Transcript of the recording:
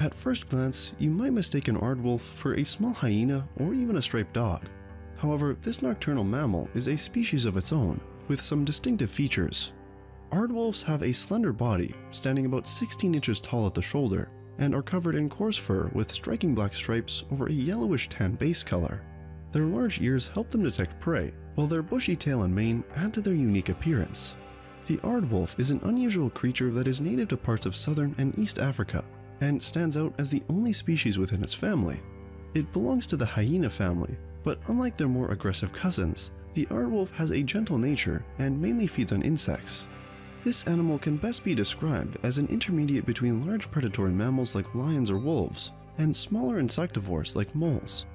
At first glance, you might mistake an aardwolf for a small hyena or even a striped dog. However, this nocturnal mammal is a species of its own, with some distinctive features. Aardwolves have a slender body, standing about 16 inches tall at the shoulder, and are covered in coarse fur with striking black stripes over a yellowish tan base color. Their large ears help them detect prey, while their bushy tail and mane add to their unique appearance. The aardwolf is an unusual creature that is native to parts of southern and east Africa, and stands out as the only species within its family. It belongs to the hyena family, but unlike their more aggressive cousins, the aardwolf has a gentle nature and mainly feeds on insects. This animal can best be described as an intermediate between large predatory mammals like lions or wolves and smaller insectivores like moles.